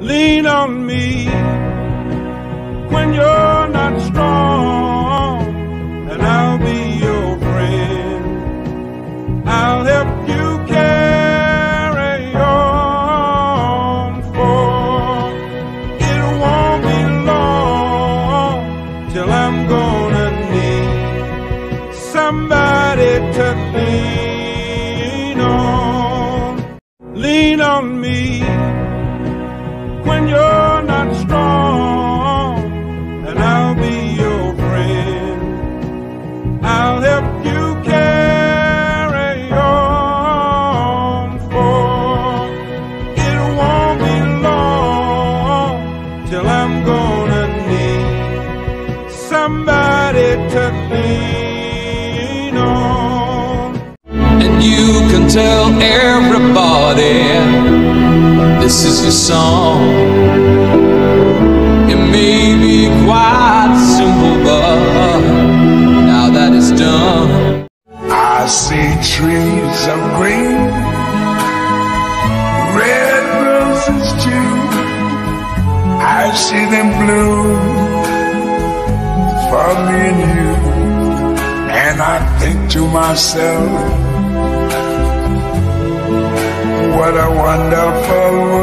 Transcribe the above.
Lean on me when you're not strong, and I'll be your friend. I'll help you carry on, for it won't be long till I'm gonna need somebody to lean on. Lean on me when you're not strong, and I'll be your friend. I'll help you carry on, for it won't be long till I'm gonna need somebody to lean on. And you can tell everybody this is your song. It may be quite simple, but now that it's done. I see trees of green, red roses too. I see them bloom for me and you. And I think to myself, what a wonderful world.